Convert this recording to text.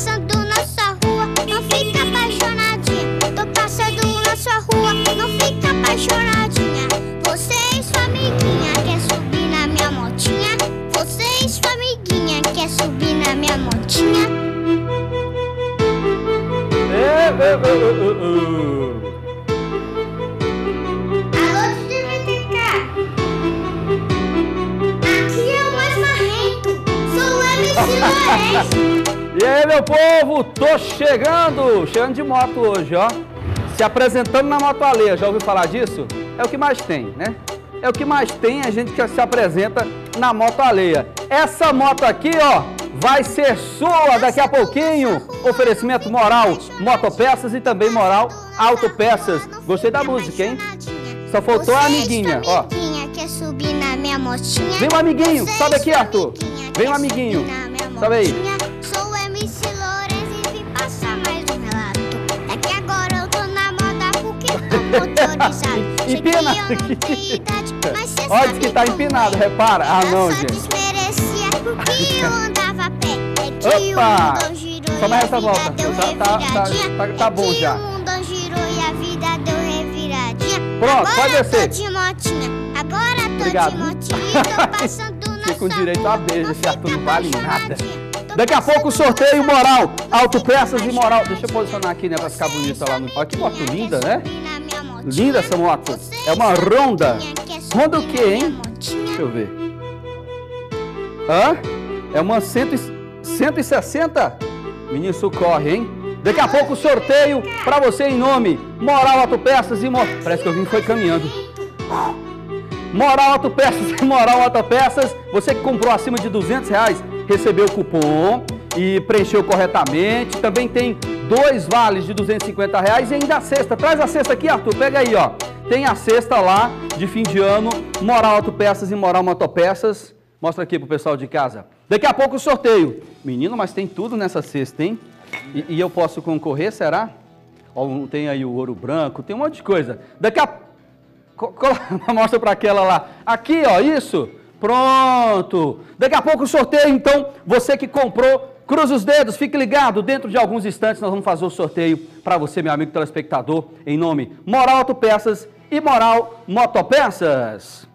passando na sua rua. Não fica apaixonadinha. Tô passando na sua rua. Não fica apaixonadinha. Você e sua amiguinha quer subir na minha motinha. Você e sua amiguinha quer subir na minha motinha. É, é, é, é, é. Alô, TVTK! Aqui é o mais marrento! Sou o MC Lourenço! E aí, meu povo, tô chegando, chegando de moto hoje, ó. Se apresentando na moto alheia, já ouviu falar disso? É o que mais tem, né? É o que mais tem a gente que se apresenta na moto alheia. Essa moto aqui, ó, vai ser sua daqui a pouquinho. Oferecimento moral, motopeças e também moral, autopeças. Gostei da música, hein? Só faltou a amiguinha, ó. Vem um amiguinho, sobe aqui, Arthur. Vem um quer amiguinho. Sobe aí. Empina. Olha, que tá empinado, é. repara. Ah, Eu não, só gente. É Opa! o Só mais essa volta. Tá- tá- tá- tá- tá É bom já. o. Pronto, pode descer. Obrigado. de motinha tô passando na Fiquei com direito a beijo, esse Arthur não vale nada. Daqui a pouco passando sorteio moral, autopeças e moral. Deixa eu posicionar aqui, né, pra ficar bonita lá no... Olha que moto amiguinha linda, né? Linda essa moto. É uma Ronda. Honda o minha hein? Deixa eu ver. Hã? É uma 100 e- 160? Menino, socorre, hein? Daqui a pouco sorteio pra você em nome Moral Autopeças e Mo... Parece que eu vim foi caminhando. Moral Autopeças e Moral Autopeças. Você que comprou acima de 200 reais, recebeu o cupom e preencheu corretamente. Também tem dois vales de 250 reais e ainda a cesta. Traz a cesta aqui, Arthur. Pega aí, ó. Tem a cesta lá de fim de ano. Moral Autopeças e Moral Motopeças. Mostra aqui pro pessoal de casa. Daqui a pouco o sorteio. Menino, mas tem tudo nessa cesta, hein? E, e eu posso concorrer, será? Ó, tem aí o ouro branco, tem um monte de coisa. Daqui a Mostra para aquela lá. Aqui, ó, isso. Pronto. Daqui a pouco o sorteio, então, você que comprou, cruza os dedos, fique ligado. Dentro de alguns instantes nós vamos fazer o sorteio para você, meu amigo telespectador, em nome Moral Autopeças e Moral Motopeças.